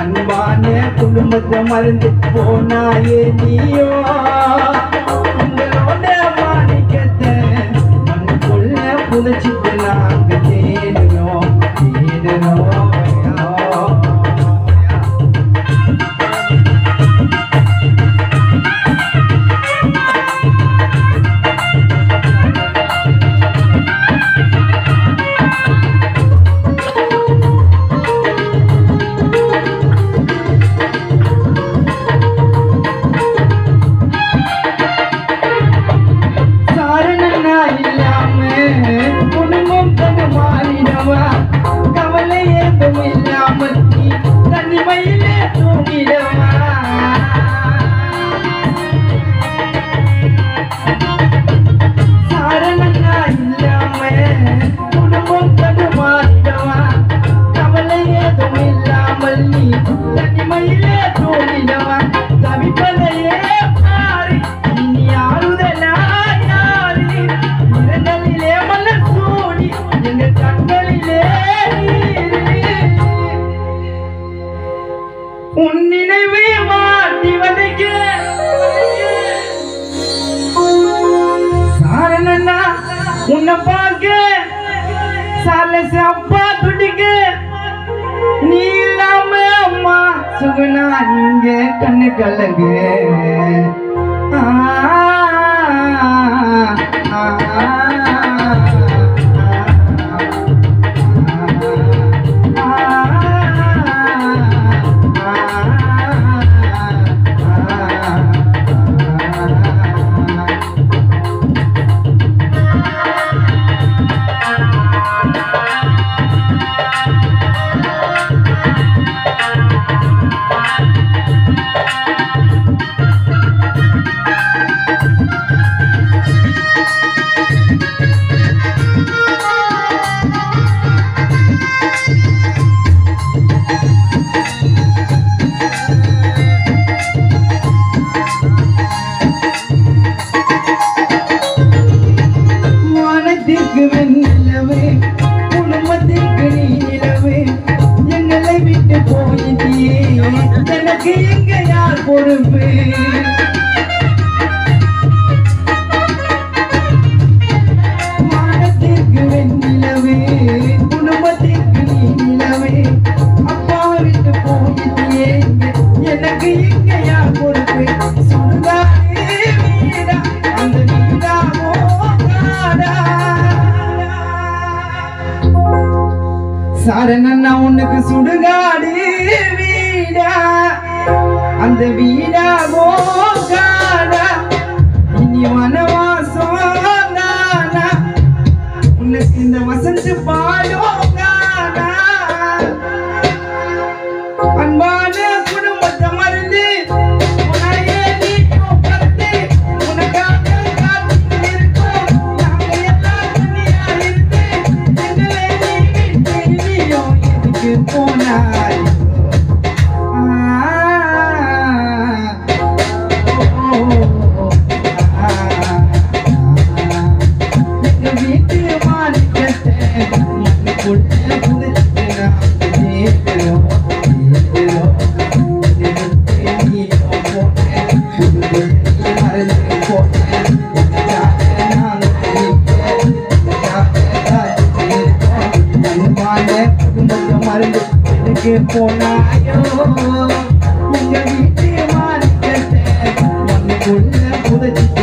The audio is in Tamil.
அன்பான குடும்பத்தை மறந்து போனாயே நீயோ உங்களோட மாணிக்கத்தை மண்ணுக்குள்ள புதைச்சிட்டு நான் உன்னை பார்க்க சால சப்பா துடிக்க. நீ இல்லாம அம்மா சுகுணா இங்க கண்ணு கலகு ஆ குடும்பத்திற்கு வெண்ணிலவே குடும்பத்திற்கு நீ நிலவே. எங்களை விட்டு போயிட்டியே எனக்கு எங்க யார் பொறுப்பு? சரணன்னா உனக்கு சுடுகாடு வீடா. அந்த வீடா கோகாடா இனி வனவாசம் தானா? உனக்கு இந்த வசந்து பாடும் Thank you.